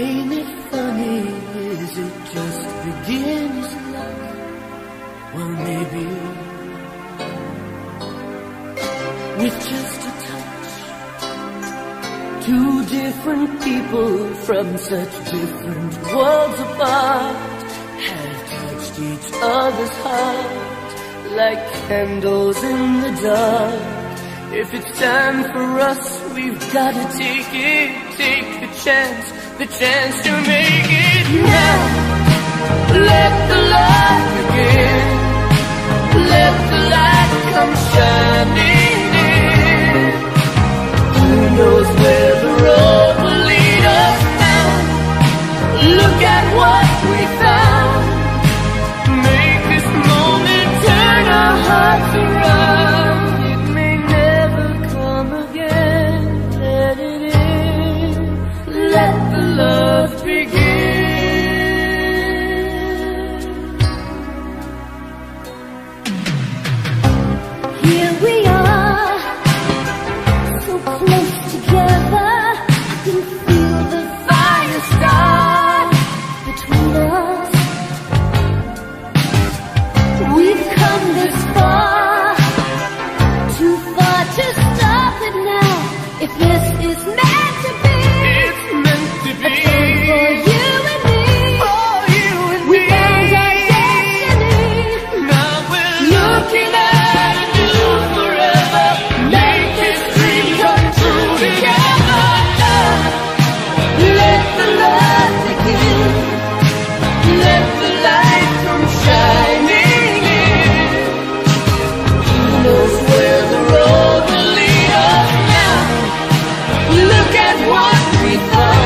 Ain't it funny? Is it just beginner's luck? Well, maybe with just a touch. Two different people from such different worlds apart have touched each other's heart like candles in the dark. If it's time for us, we've gotta take it, take the chance, the chance to make it now. Let the light what we thought.